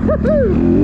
Woohoo!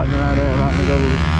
Hanya ada, ada, ada.